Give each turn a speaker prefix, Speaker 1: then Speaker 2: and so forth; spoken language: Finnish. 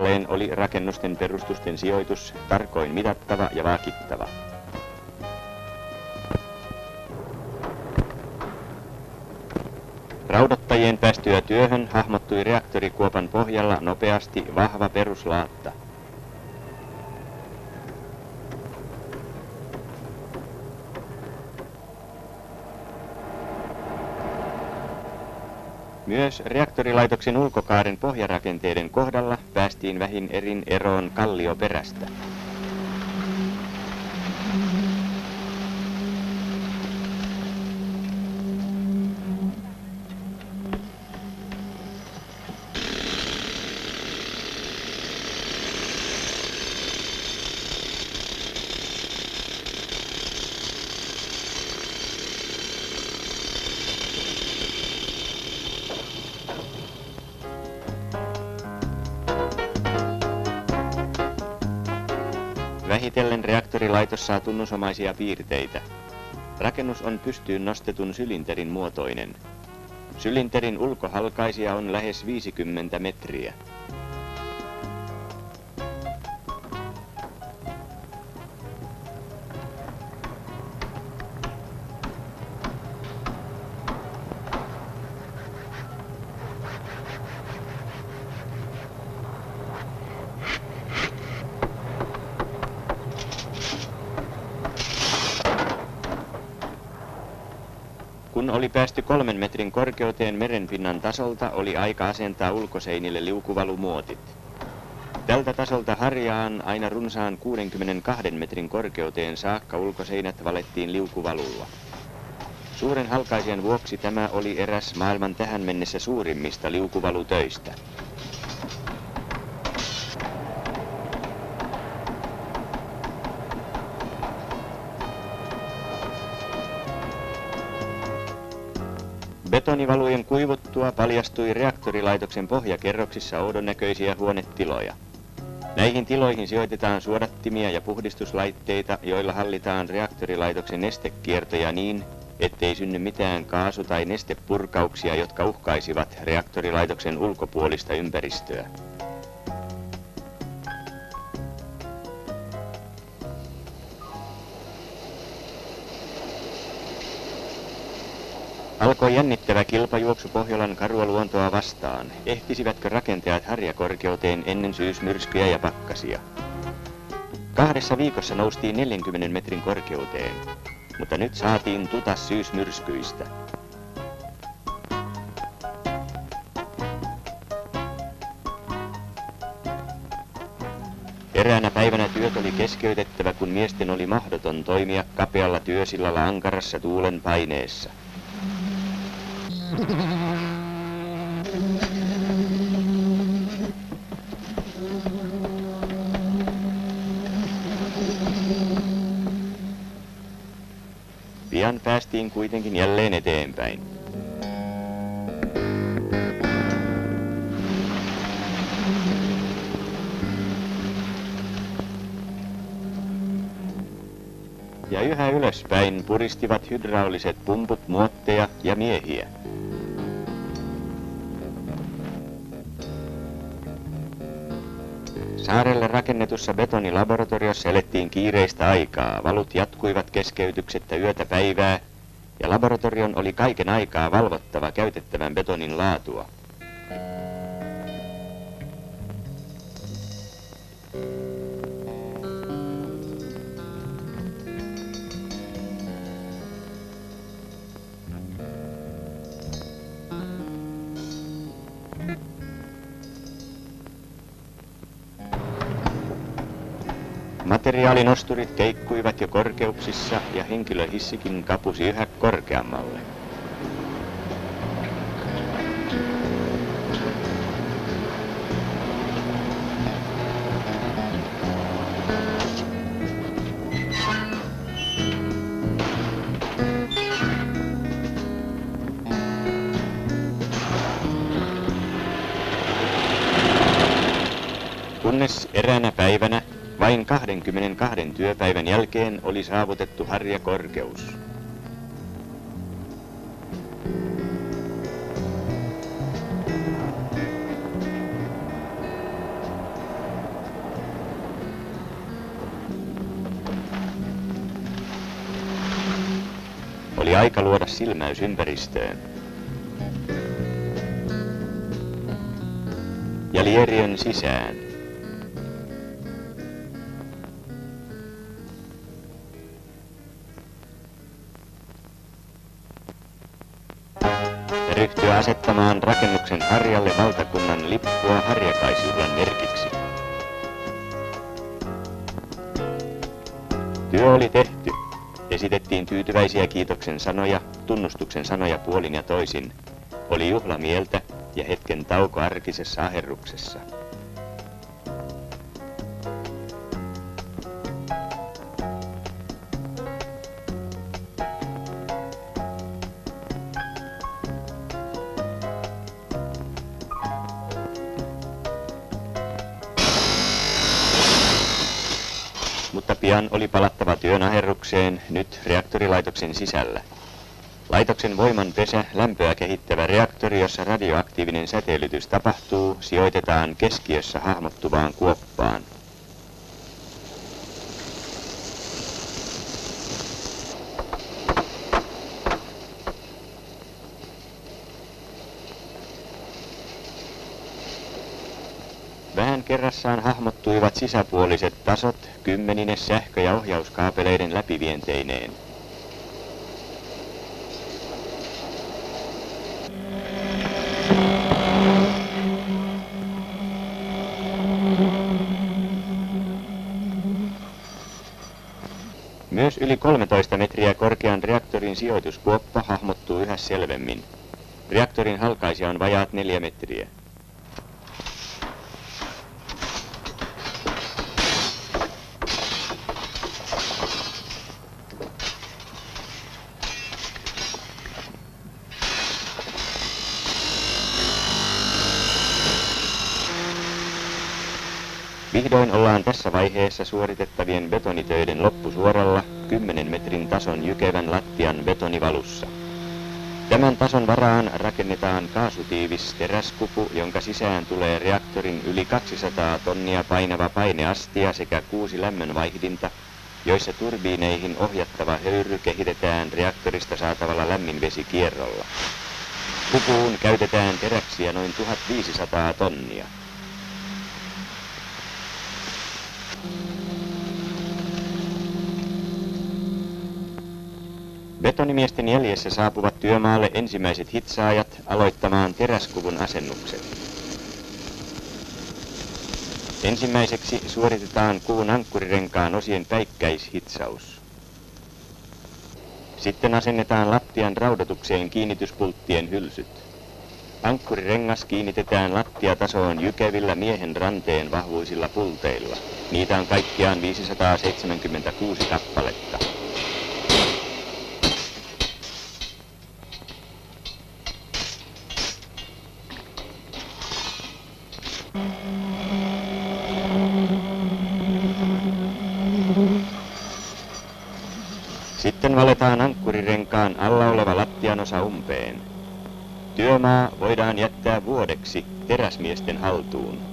Speaker 1: Leen oli rakennusten perustusten sijoitus tarkoin mitattava ja vaakittava. Raudottajien päästyä työhön hahmottui reaktorikuopan pohjalla nopeasti vahva peruslaatta. Myös reaktorilaitoksen ulkokaaren pohjarakenteiden kohdalla päästiin vähin erin eroon kallioperästä. Vähitellen reaktorilaitos saa tunnusomaisia piirteitä. Rakennus on pystyyn nostetun sylinterin muotoinen. Sylinterin ulkohalkaisia on lähes 50 metriä. Kun oli päästy kolmen metrin korkeuteen merenpinnan tasolta, oli aika asentaa ulkoseinille liukuvalumuotit. Tältä tasolta harjaan aina runsaan 62 metrin korkeuteen saakka ulkoseinät valettiin liukuvalulla. Suuren halkaisijan vuoksi tämä oli eräs maailman tähän mennessä suurimmista liukuvalutöistä. Betonivalujen kuivuttua paljastui reaktorilaitoksen pohjakerroksissa oudon näköisiä huonetiloja. Näihin tiloihin sijoitetaan suodattimia ja puhdistuslaitteita, joilla hallitaan reaktorilaitoksen nestekiertoja niin, ettei synny mitään kaasu- tai nestepurkauksia, jotka uhkaisivat reaktorilaitoksen ulkopuolista ympäristöä. Alkoi jännittävä kilpajuoksu Pohjolan karua luontoa vastaan. Ehtisivätkö rakentajat harjakorkeuteen ennen syysmyrskyjä ja pakkasia? Kahdessa viikossa noustiin 40 metrin korkeuteen, mutta nyt saatiin tuta syysmyrskyistä. Eräänä päivänä työt oli keskeytettävä, kun miesten oli mahdoton toimia kapealla työsillalla ankarassa tuulen paineessa. Pian päästiin kuitenkin jälleen eteenpäin. Ja yhä ylöspäin puristivat hydrauliset pumput muotteja ja miehiä. Saarelle rakennetussa betonilaboratoriossa elettiin kiireistä aikaa. Valut jatkuivat keskeytyksettä yötä päivää, ja laboratorion oli kaiken aikaa valvottava käytettävän betonin laatua. Materiaalinosturit keikkuivat jo korkeuksissa ja henkilöhissikin kapusi yhä korkeammalle. Kunnes eräänä päivänä vain 22 työpäivän jälkeen oli saavutettu harjakorkeus. Oli aika luoda silmäys ympäristöön. Ja sisään. Ryhtyä asettamaan rakennuksen harjalle valtakunnan lippua harjakaisjuhlan merkiksi. Työ oli tehty. Esitettiin tyytyväisiä kiitoksen sanoja, tunnustuksen sanoja puolin ja toisin. Oli juhlamieltä ja hetken tauko arkisessa aherruksessa. Mutta pian oli palattava työn aherrukseen nyt reaktorilaitoksen sisällä. Laitoksen voiman pesä, lämpöä kehittävä reaktori, jossa radioaktiivinen säteilytys tapahtuu, sijoitetaan keskiössä hahmottuvaan kuoppaan. Kerrassaan hahmottuivat sisäpuoliset tasot kymmenine sähkö- ja ohjauskaapeleiden läpivienteineen. Myös yli 13 metriä korkean reaktorin sijoituskuoppa hahmottuu yhä selvemmin. Reaktorin halkaisia on vajaat neljä metriä. Vihdoin ollaan tässä vaiheessa suoritettavien betonitöiden loppusuoralla 10 metrin tason jykevän lattian betonivalussa. Tämän tason varaan rakennetaan kaasutiivis teräskupu, jonka sisään tulee reaktorin yli 200 tonnia painava paineastia sekä kuusi lämmönvaihdinta, joissa turbiineihin ohjattava höyry kehitetään reaktorista saatavalla lämminvesikierrolla. Kupuun käytetään teräksiä noin 1500 tonnia. Betonimiesten jäljessä saapuvat työmaalle ensimmäiset hitsaajat aloittamaan teräskuvun asennukset. Ensimmäiseksi suoritetaan kuun ankkurirenkaan osien päikkäishitsaus. Sitten asennetaan lattian raudatukseen kiinnityspulttien hylsyt. Ankkurirengas kiinnitetään lattiatasoon jykevillä miehen ranteen vahvuisilla pulteilla. Niitä on kaikkiaan 576 kappaletta. Valetaan ankkurirenkaan alla oleva lattianosa umpeen. Työmaa voidaan jättää vuodeksi teräsmiesten haltuun.